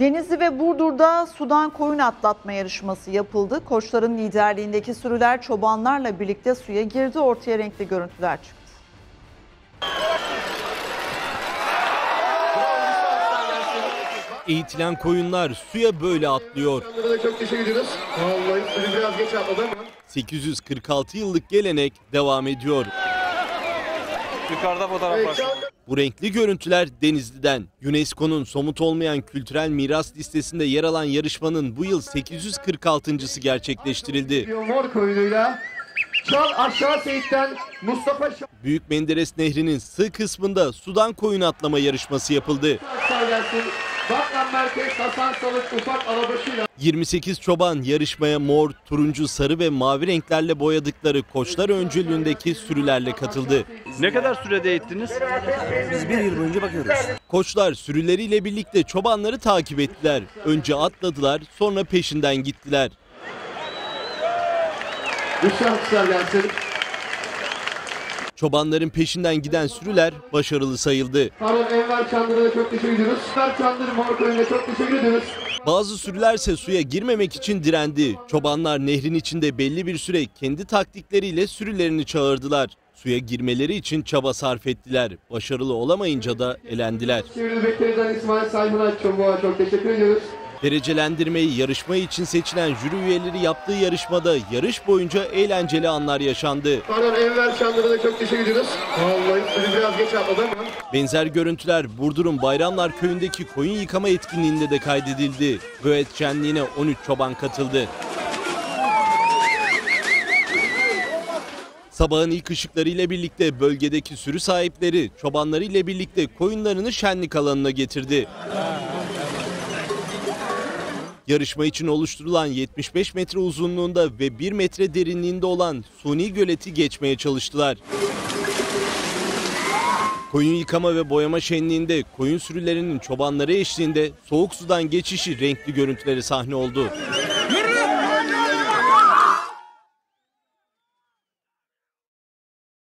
Denizli ve Burdur'da sudan koyun atlatma yarışması yapıldı. Koçların liderliğindeki sürüler çobanlarla birlikte suya girdi. Ortaya renkli görüntüler çıktı. Eğitilen koyunlar suya böyle atlıyor. Çok teşekkür ediyoruz. Vallahi biraz geç atladı ama. 846 yıllık gelenek devam ediyor. Yukarıda fotoğraf var. Bu renkli görüntüler Denizli'den. UNESCO'nun somut olmayan kültürel miras listesinde yer alan yarışmanın bu yıl 846.sı gerçekleştirildi. mor koyunuyla Çal aşağı Seyit'ten Mustafa Şah Büyük Menderes Nehri'nin sığ kısmında sudan koyun atlama yarışması yapıldı. sağ gelsin. Batman Merkez Hasan Salık ufak alabaşıyla 28 çoban yarışmaya mor, turuncu, sarı ve mavi renklerle boyadıkları koçlar öncülüğündeki sürülerle katıldı. Ne kadar sürede eğittiniz? Biz bir yıl boyunca bakıyoruz. Koçlar sürüleriyle birlikte çobanları takip ettiler. Önce atladılar, sonra peşinden gittiler. Büşra Kuşlar gelsin. Çobanların peşinden giden sürüler başarılı sayıldı. Harun Enver Çandır'a çok teşekkür ediyoruz. Enver Çandır mor koyununa çok teşekkür ediyoruz. Bazı sürülerse suya girmemek için direndi. Çobanlar nehrin içinde belli bir süre kendi taktikleriyle sürülerini çağırdılar. Suya girmeleri için çaba sarf ettiler. Başarılı olamayınca da elendiler. Çevirili beklerinden İsmail Sayhun'a çok, çok teşekkür ediyoruz. Derecelendirmeyi yarışma için seçilen jüri üyeleri yaptığı yarışmada yarış boyunca eğlenceli anlar yaşandı. Harun Enver da çok teşekkür ediyoruz. Vallahi sizi biraz geç atladı ama. Benzer görüntüler Burdur'un Bayramlar Köyü'ndeki koyun yıkama etkinliğinde de kaydedildi. Göet şenliğine 13 çoban katıldı. Sabahın ilk ışıklarıyla birlikte bölgedeki sürü sahipleri çobanları ile birlikte koyunlarını şenlik alanına getirdi. Yarışma için oluşturulan 75 metre uzunluğunda ve 1 metre derinliğinde olan suni göleti geçmeye çalıştılar. Koyun yıkama ve boyama şenliğinde koyun sürülerinin çobanları eşliğinde soğuk sudan geçişi renkli görüntüleri sahne oldu.